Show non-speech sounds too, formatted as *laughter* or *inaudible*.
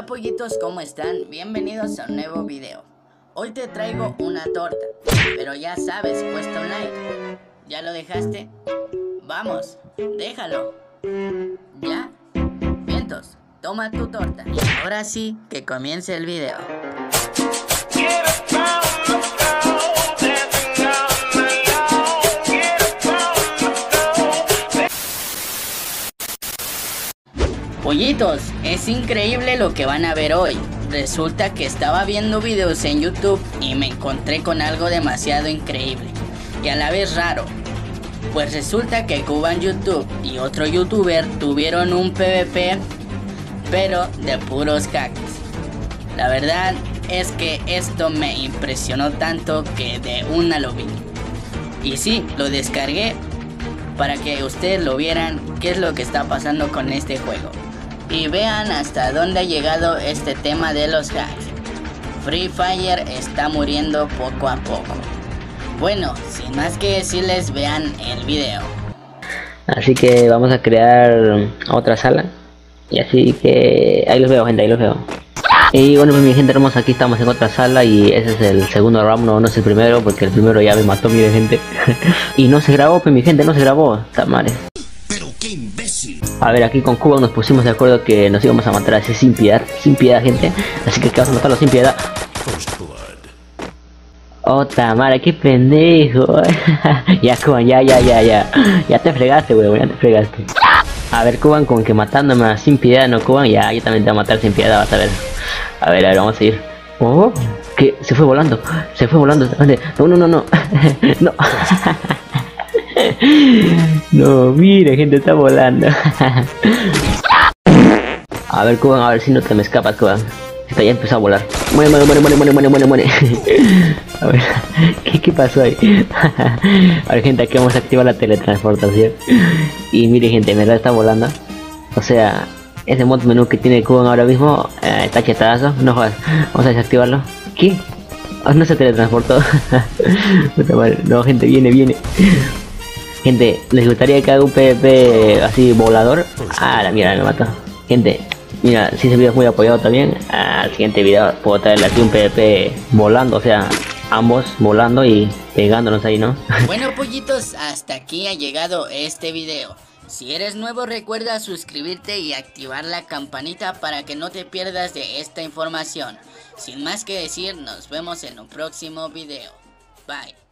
Hola pollitos, ¿cómo están? Bienvenidos a un nuevo video. Hoy te traigo una torta, pero ya sabes, cuesta un like. ¿Ya lo dejaste? Vamos, déjalo. ¿Ya? Vientos, toma tu torta. Ahora sí, que comience el video. Pollitos, es increíble lo que van a ver hoy. Resulta que estaba viendo videos en YouTube y me encontré con algo demasiado increíble y a la vez raro. Pues resulta que Cuban YouTube y otro youtuber tuvieron un PvP pero de puros hacks. La verdad es que esto me impresionó tanto que de una lo vi. Y sí, lo descargué para que ustedes lo vieran qué es lo que está pasando con este juego y vean hasta dónde ha llegado este tema de los hacks. Free Fire está muriendo poco a poco. Bueno, sin más que decirles, vean el video. Así que vamos a crear otra sala. Y así que ahí los veo, gente, ahí los veo. Y bueno, pues mi gente hermosa, aquí estamos en otra sala y ese es el segundo round, no, no es el primero, porque el primero ya me mató mi gente. *laughs* y no se grabó, pues mi gente, no se grabó, tamales. A ver, aquí con Cuba nos pusimos de acuerdo que nos íbamos a matar así sin piedad, sin piedad, gente. Así que vamos a matarlo sin piedad. Oh, Tamara, qué pendejo. *laughs* ya, Cuban, ya, ya, ya, ya. Ya te fregaste, weón, ya te fregaste. A ver, Cuban, con que matándome sin piedad, no, Cuban, ya, yo también te voy a matar sin piedad, vas a ver. A ver, a ver, vamos a ir. Oh, que se fue volando, se fue volando. No, no, no, no. *laughs* no. *laughs* No, mire, gente, está volando. *laughs* A ver, Cuban, a ver si no te me escapas, Cuban. Está ya empezó a volar. Muere, muere, muere, muere, muere, muere, muere, *laughs* A ver, ¿qué, qué pasó ahí? A ver, gente, aquí vamos a activar la teletransportación. Y mire, gente, en verdad está volando. O sea, ese mod menú que tiene Cuban ahora mismo eh, está chetadazo. No jodas, vamos a desactivarlo. ¿Qué? Oh, no se teletransportó. no, gente, viene, viene. Gente, ¿les gustaría que haga un PvP así volador? Ah, la mierda, me mató. Gente, mira, si ese video es muy apoyado también, al siguiente video puedo traerle aquí un PvP volando, o sea, ambos volando y pegándonos ahí, ¿no? *laughs* Bueno, pollitos, hasta aquí ha llegado este video. Si eres nuevo recuerda suscribirte y activar la campanita para que no te pierdas de esta información. Sin más que decir, nos vemos en un próximo video. Bye.